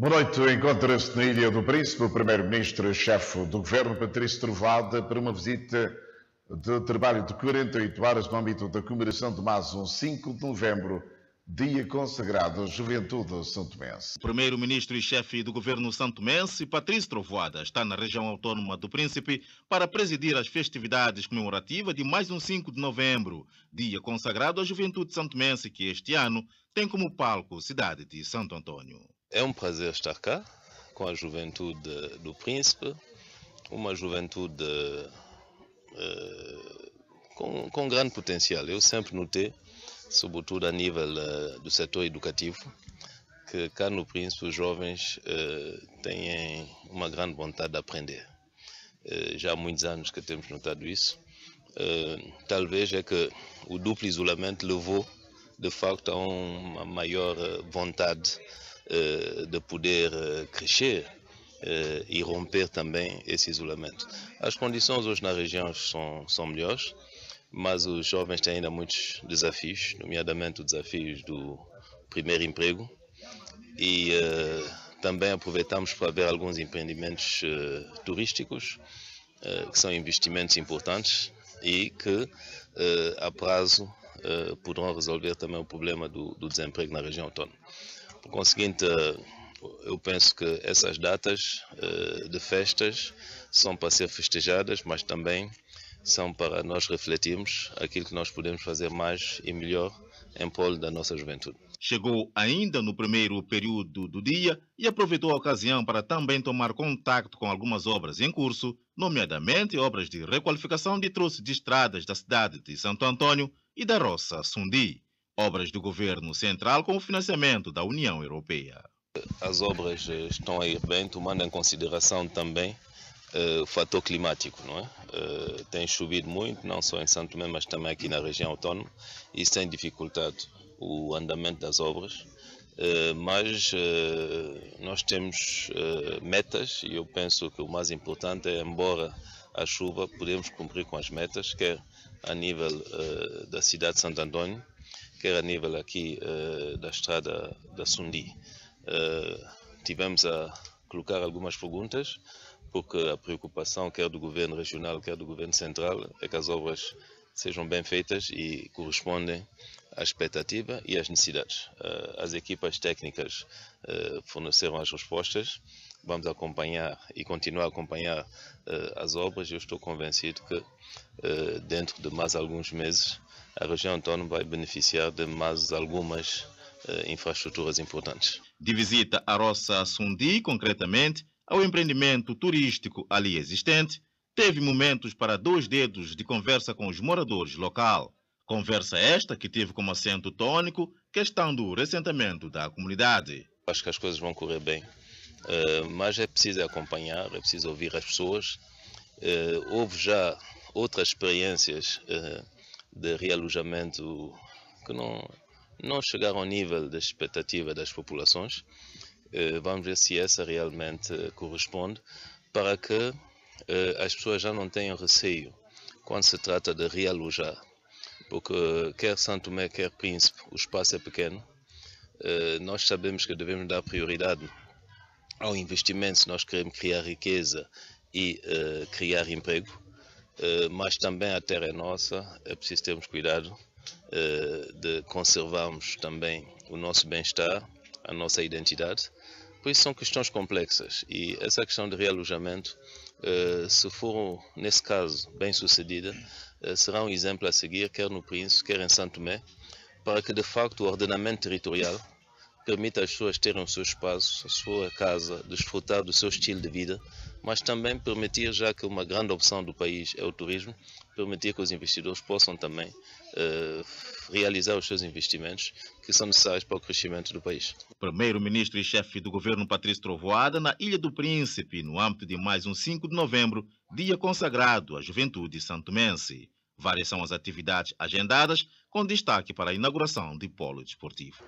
Boa noite. Encontra-se na Ilha do Príncipe o Primeiro-Ministro-Chefe do Governo, Patrício Trovada, para uma visita de trabalho de 48 horas no âmbito da comemoração de mais um 5 de novembro, dia consagrado à juventude santomense. Primeiro-ministro e chefe do governo santomense, Patrício Trovoada, está na região autónoma do Príncipe para presidir as festividades comemorativas de mais um 5 de novembro, dia consagrado à juventude santomense que este ano tem como palco cidade de Santo Antônio. É um prazer estar cá com a juventude do Príncipe, uma juventude uh, com, com grande potencial. Eu sempre notei, sobretudo a nível uh, do setor educativo, que cá no Príncipe os jovens uh, têm uma grande vontade de aprender. já há muitos anos que temos notado isso. talvez é que o duplo isolamento levou de facto a uma maior vontade de poder crescer uh, e romper também esse isolamento. As condições hoje na região são, são melhores, mas os jovens têm ainda muitos desafios, nomeadamente os desafios do primeiro emprego e também aproveitamos para ver alguns empreendimentos turísticos que são investimentos importantes e que a prazo poderão resolver também o problema do, do desemprego na região autónoma. Por conseguinte, eu penso que essas datas uh, de festas são para ser festejadas, mas também são para nós refletirmos aquilo que nós podemos fazer mais e melhor em prol da nossa juventude. Chegou ainda no primeiro período do dia e aproveitou a ocasião para também tomar contato com algumas obras em curso, nomeadamente obras de requalificação de troços de estradas da cidade de Santo Antônio e da Roça Sundi, obras do governo central com o financiamento da União Europeia. As obras eh, estão a ir bem, tomando em consideração também uh, o fator climático, não é? Uh, tem chovido muito, não só em Santo Tomé, mas também aqui na região autónoma. Isso tem dificultado o andamento das obras. Uh, mas nós temos metas e eu penso que o mais importante é, embora a chuva, podemos cumprir com as metas, quer a nível da cidade de Santo Antônio, quer a nível aqui da estrada da Sundi. Uh, tivemos a colocar algumas perguntas, porque a preocupação, quer do governo regional, quer do governo central, é que as obras sejam bem feitas e correspondem à expectativa e às necessidades. Uh, as equipas técnicas uh, forneceram as respostas. Vamos acompanhar e continuar a acompanhar as obras. Eu estou convencido que dentro de mais alguns meses a região autónoma vai beneficiar de mais algumas eh, infraestruturas importantes. De visita à Roça Sundi, concretamente, ao empreendimento turístico ali existente, teve momentos para dois dedos de conversa com os moradores local. Conversa esta que teve como assento tônico questão do ressentimento da comunidade. Acho que as coisas vão correr bem, eh, mas é preciso acompanhar, é preciso ouvir as pessoas. Eh, houve já outras experiências de realojamento que não, não chegaram ao nível da expectativa das populações. Eh, vamos ver se essa realmente corresponde para que eh, as pessoas já não tenham receio quando se trata de realojar. Porque quer Santo Tomé, quer Príncipe, o espaço é pequeno. Eh, nós sabemos que devemos dar prioridade ao investimento se nós queremos criar riqueza e criar emprego. Mas também a terra é nossa, é preciso termos cuidado eh, de conservarmos também o nosso bem-estar, a nossa identidade. Por isso são questões complexas e essa questão de realojamento, eh, se for, nesse caso, bem sucedida, eh, será um exemplo a seguir, quer no Príncipe, quer em Santo Tomé, para que de facto o ordenamento territorial permita às pessoas terem o seu espaço, a sua casa, desfrutar do seu estilo de vida, mas também permitir, já que uma grande opção do país é o turismo, permitir que os investidores possam também uh, realizar os seus investimentos que são necessários para o crescimento do país. Primeiro-ministro e chefe do governo Patrício Trovoada na Ilha do Príncipe, no âmbito de mais um 5 de novembro, dia consagrado à juventude santomense. Várias são as atividades agendadas, com destaque para a inauguração de polo desportivo.